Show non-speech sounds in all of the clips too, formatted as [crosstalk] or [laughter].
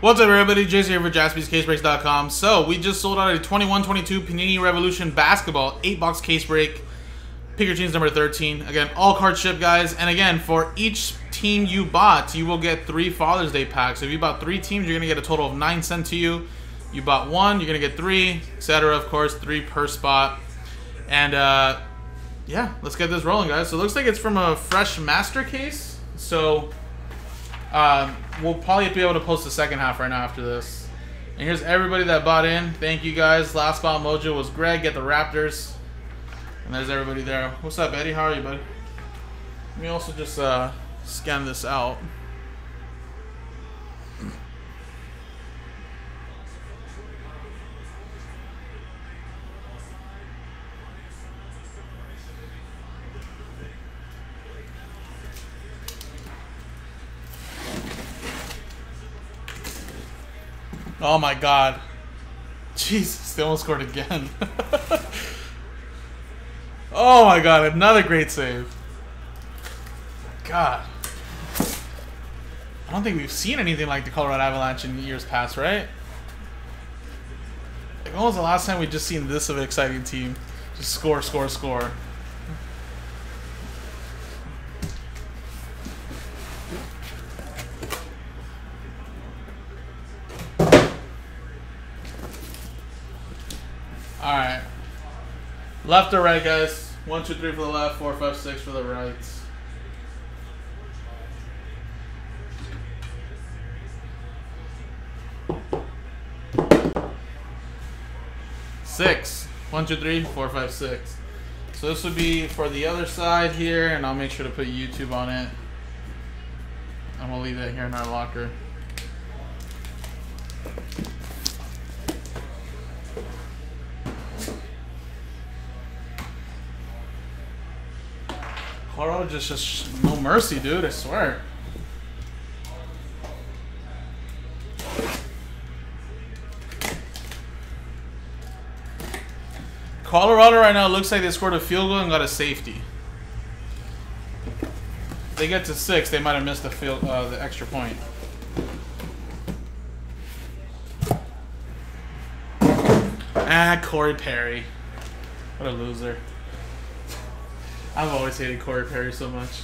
What's up, everybody? Jason here for JaspysCaseBreaks.com. So, we just sold out a 21-22 Panini Revolution Basketball 8-box case break. Pick your teams number 13. Again, all card ship, guys. And again, for each team you bought, you will get three Father's Day packs. So if you bought three teams, you're going to get a total of nine sent to you. You bought one, you're going to get three, etc. Of course, three per spot. And, uh, yeah, let's get this rolling, guys. So it looks like it's from a fresh master case. So uh, we'll probably be able to post the second half right now after this. And here's everybody that bought in. Thank you guys. Last spot mojo was Greg. Get the Raptors. And there's everybody there. What's up, Eddie? How are you, buddy? Let me also just uh, scan this out. Oh my god. Jesus, they almost scored again. [laughs] oh my god, another great save. God. I don't think we've seen anything like the Colorado Avalanche in years past, right? Like, when was the last time we just seen this of an exciting team? Just score, score, score. Left or right, guys? One, two, three for the left, four, five, six for the right. Six. One, two, three, four, five, six. So this would be for the other side here, and I'll make sure to put YouTube on it. And we'll leave that here in our locker. Colorado just just no mercy, dude. I swear. Colorado right now looks like they scored a field goal and got a safety. If they get to six, they might have missed the field, uh, the extra point. Ah, Corey Perry. What a loser. I've always hated Corey Perry so much.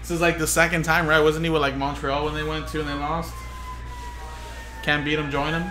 This is like the second time, right? Wasn't he with like Montreal when they went to and they lost? Can't beat him, join him.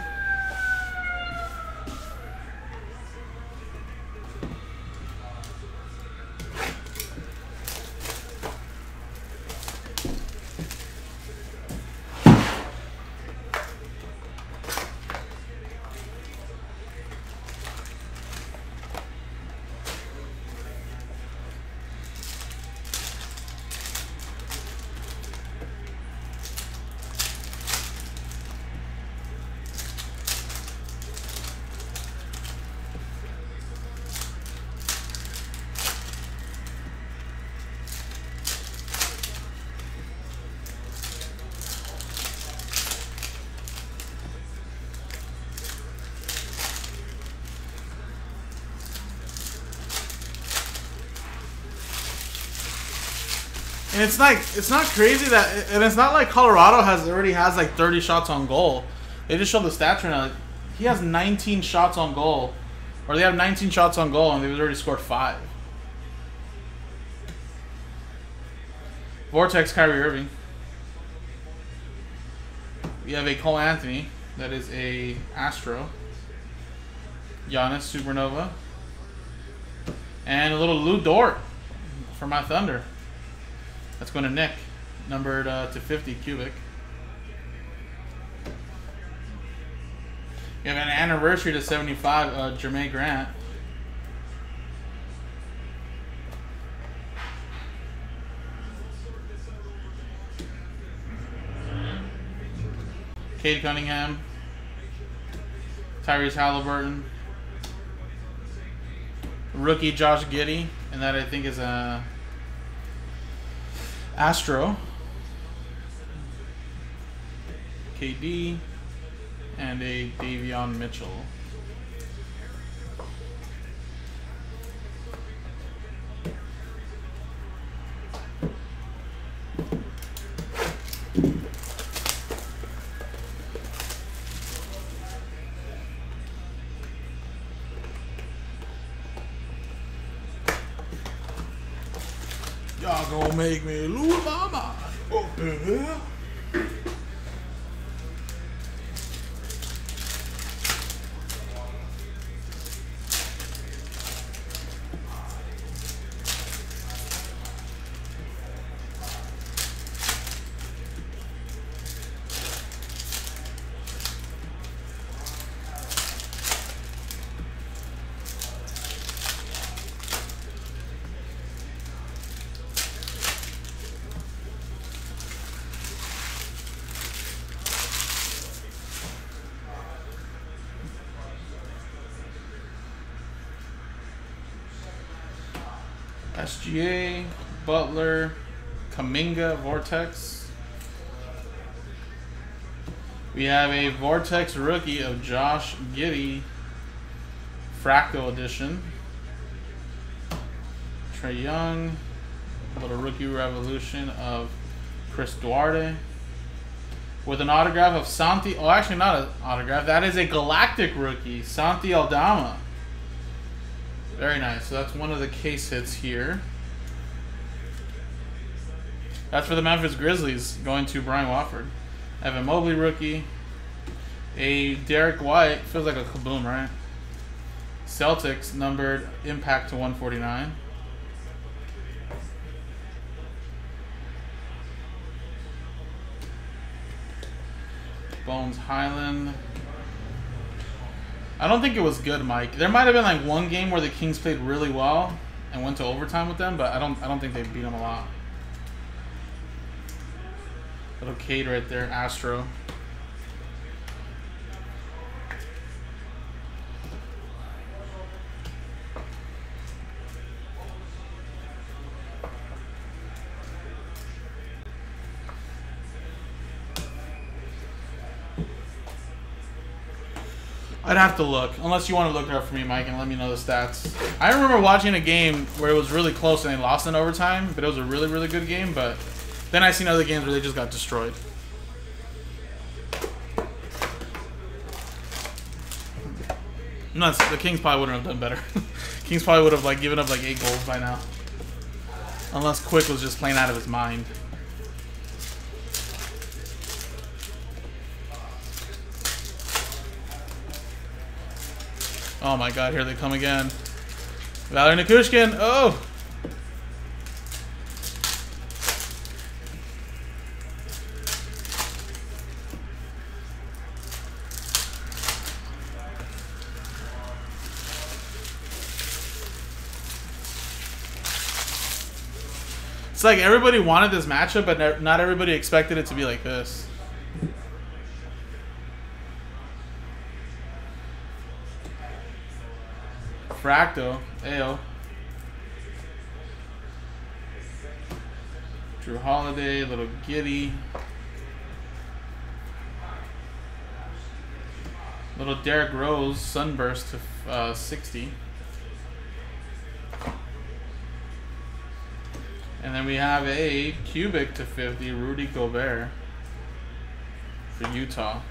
And it's like it's not crazy that, and it's not like Colorado has already has like 30 shots on goal. They just showed the stats right now. Like, he has 19 shots on goal, or they have 19 shots on goal, and they've already scored five. Vortex, Kyrie Irving. We have a Cole Anthony. That is a Astro. Giannis Supernova. And a little Lu Dort for my Thunder. That's going to Nick, numbered uh, to 50 cubic. You have an anniversary to 75, uh, Jerami Grant. Cade Cunningham. Tyrese Halliburton. Rookie Josh Giddey. And that I think is a Astro, KD, and a Davion Mitchell. Gonna make me lose my mind. Oh, SGA, Butler, Kuminga, Vortex. We have a Vortex rookie of Josh Giddey, Fractal Edition. Trae Young, little rookie revolution of Chris Duarte. With an autograph of Santi, oh actually not an autograph, that is a Galactic rookie, Santi Aldama. Very nice. So that's one of the case hits here. That's for the Memphis Grizzlies, going to Brian Wofford. Evan Mobley rookie. A Derrick White, feels like a kaboom, right? Celtics numbered impact to 149. Bones Hyland. I don't think it was good, Mike. There might have been like one game where the Kings played really well and went to overtime with them, but I don't I don't think they beat them a lot. Little Cade right there, Astro. I'd have to look, unless you want to look it up for me, Mike, and let me know the stats. I remember watching a game where it was really close and they lost in overtime, but it was a really, really good game. But then I seen other games where they just got destroyed. No, the Kings probably wouldn't have done better. [laughs] Kings probably would have like given up like eight goals by now, unless Quick was just playing out of his mind. Oh my god, here they come again. Valeri Nichushkin. Oh! It's like everybody wanted this matchup, but not everybody expected it to be like this. Fractal, AO. Jrue Holiday, little Giddey. Little Derrick Rose, Sunburst to uh, 60. And then we have a cubic to 50, Rudy Gobert for Utah.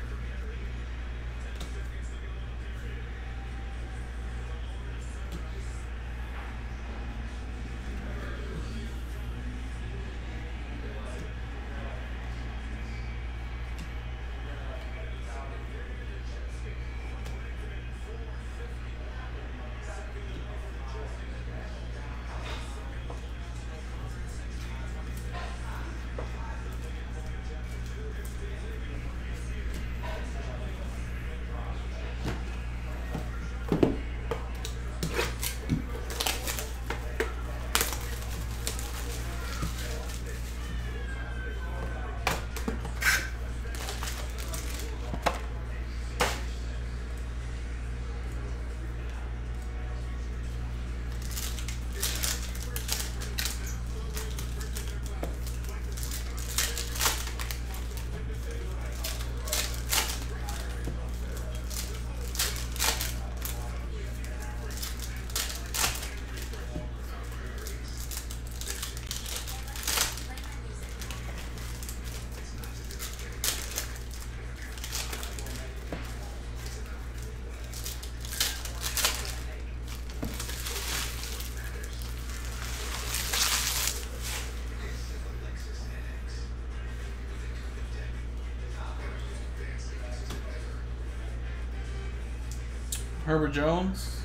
Herbert Jones.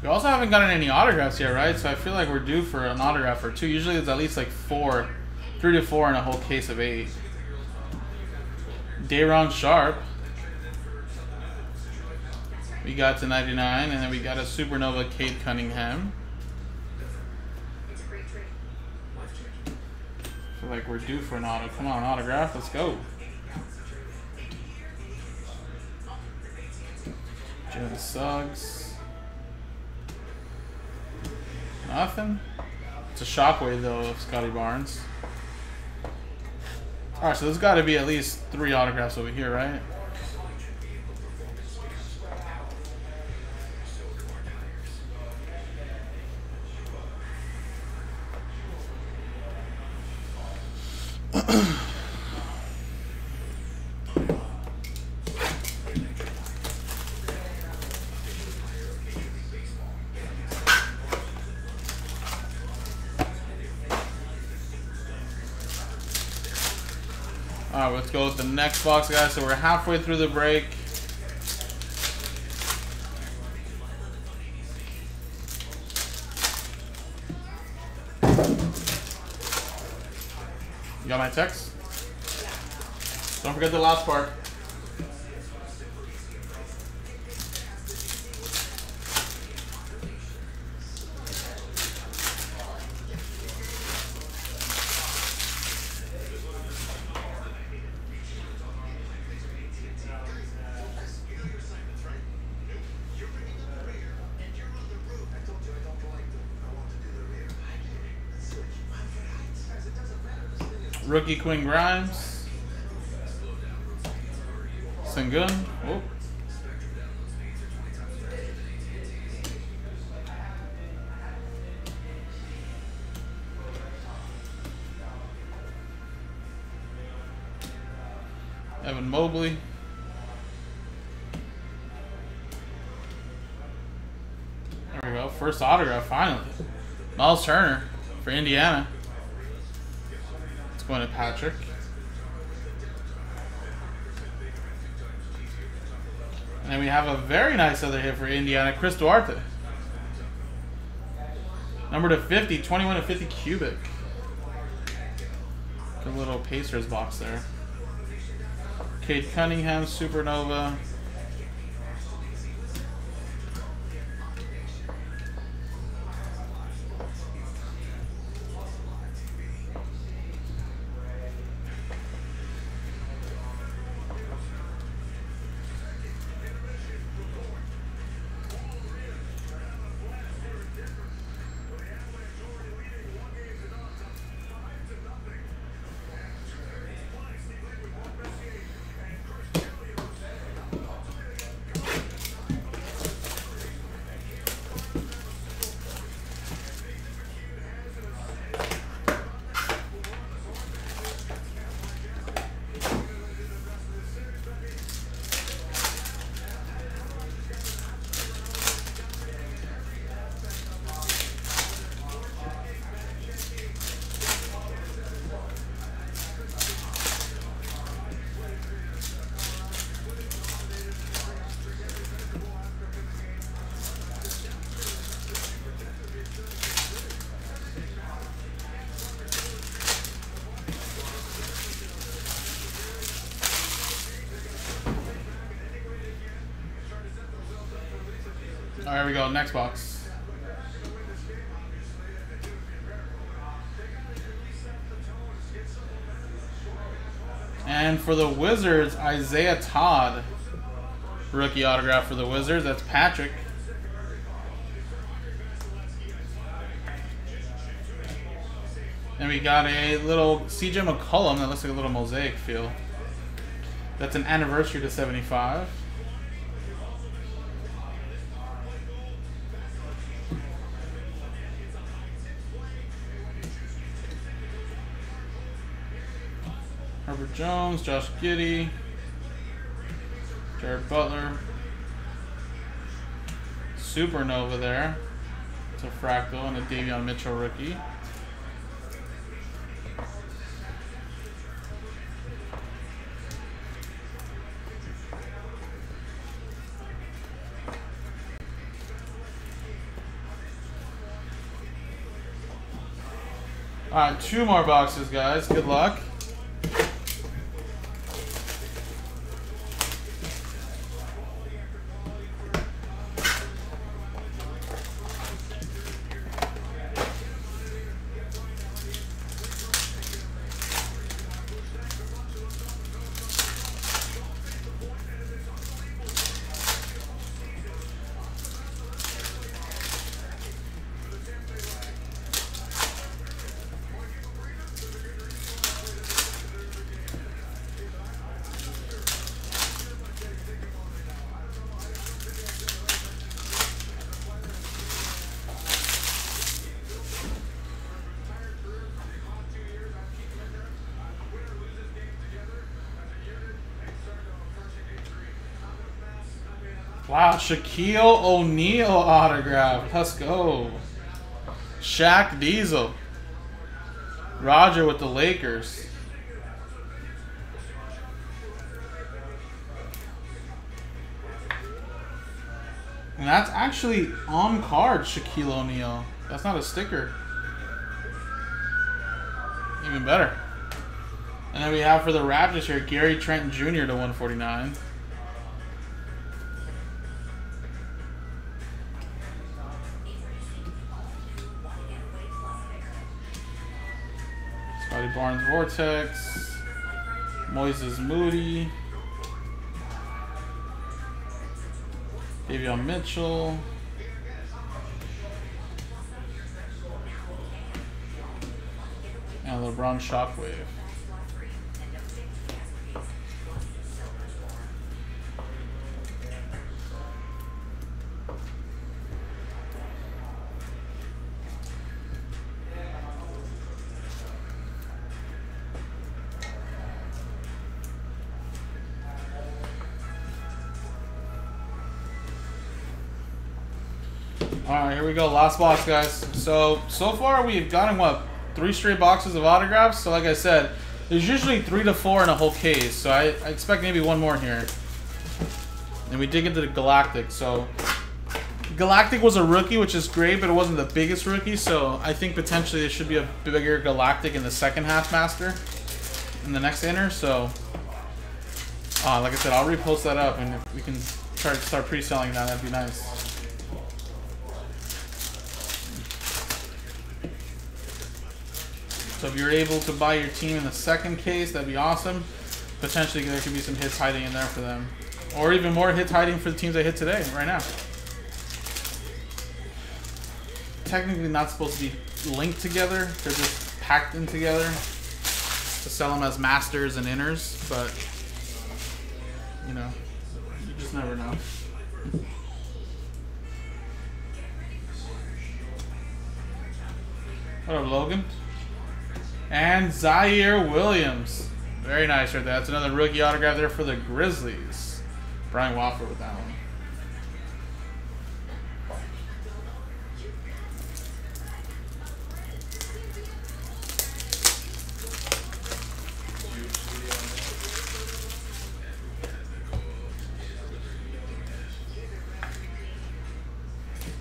We also haven't gotten any autographs yet, right? So I feel like we're due for an autograph or two. Usually it's at least like four, three to four in a whole case of eight. Day'Ron Sharpe. We got to 99, and then we got a Supernova Cade Cunningham. I feel like we're due for an auto. Come on, autograph. Let's go. Jalen Suggs. Nothing. It's a shockwave though of Scottie Barnes. Alright, so there's got to be at least three autographs over here, right? Next box, guys. So we're halfway through the break. You got my text? Don't forget the last part. Rookie Quinn Grimes. Sengun. Oh. Evan Mobley. There we go. First autograph, finally. Miles Turner for Indiana going to Patrick. And we have a very nice other hit for Indiana, Chris Duarte. Number to 50, 21 to 50 cubic. Good little Pacers box there. Cade Cunningham, Supernova. All right, we go. Next box. And for the Wizards, Isaiah Todd. Rookie autograph for the Wizards. That's Patrick. And we got a little CJ McCollum that looks like a little mosaic feel. That's an anniversary to 75. Jones, Josh Giddey, Jared Butler. Supernova there. It's a Fractal and a Davion Mitchell rookie. Alright, two more boxes, guys. Good luck. Wow, Shaquille O'Neal autograph. Let's go. Shaq Diesel. Roger with the Lakers. And that's actually on card, Shaquille O'Neal. That's not a sticker. Even better. And then we have for the Raptors here, Gary Trent Jr. to 149. Scottie Barnes Vortex. Moses Moody. Davion Mitchell. And LeBron Shockwave. Alright, here we go. Last box, guys. So, so far we've gotten, what, three straight boxes of autographs? So, like I said, there's usually three to four in a whole case. So, I, I expect maybe one more here. And we dig into the Galactic. So, Galactic was a rookie, which is great, but it wasn't the biggest rookie. So, I think potentially there should be a bigger Galactic in the second half master. In the next inner. So, uh, like I said, I'll repost that up. And if we can try to start pre-selling that, that'd be nice. So if you're able to buy your team in the second case, that'd be awesome. Potentially there could be some hits hiding in there for them. Or even more hits hiding for the teams I hit today, right now. Technically not supposed to be linked together. They're just packed in together to sell them as masters and inners, but you know, you just never know. What up, Logan? And Ziaire Williams. Very nice right there. That's another rookie autograph there for the Grizzlies. Brian Wofford with that one.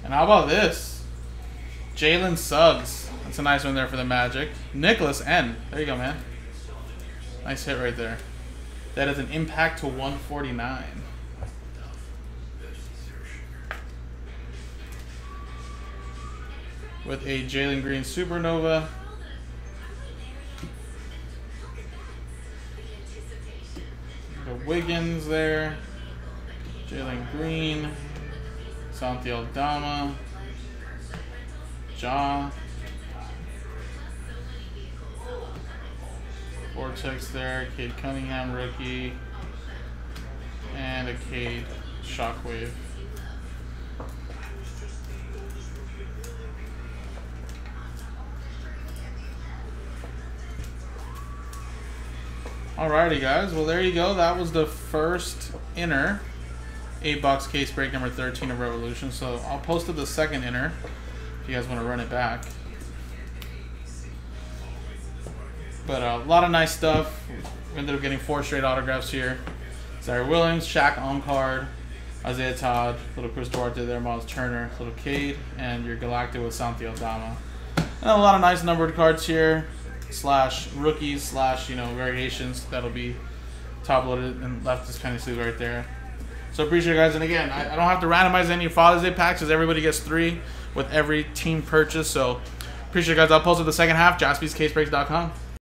And how about this? Jalen Suggs. That's a nice one there for the Magic. Nicholas N. There you go, man. Nice hit right there. That is an impact to 149. With a Jalen Green Supernova. The Wiggins there. Jalen Green. Santi Aldama. Ja. Vortex there, Cade Cunningham rookie, and a Cade Shockwave. Alrighty guys, well there you go. That was the first inner 8 box case break number 13 of Revolution. So I'll post up the second inner if you guys want to run it back. But uh, a lot of nice stuff. We ended up getting four straight autographs here. Ziaire Williams, Shaq on card, Isaiah Todd, little Chris Duarte there, Miles Turner, little Cade, and your Galactic with Santi Aldama. And a lot of nice numbered cards here, slash rookies, slash, you know, variations. That'll be top loaded and left is penny sleeve right there. So appreciate you guys. And again, I, I don't have to randomize any Father's Day packs because everybody gets three with every team purchase. So appreciate you guys. I'll post it the second half, jaspyscasebreaks.com.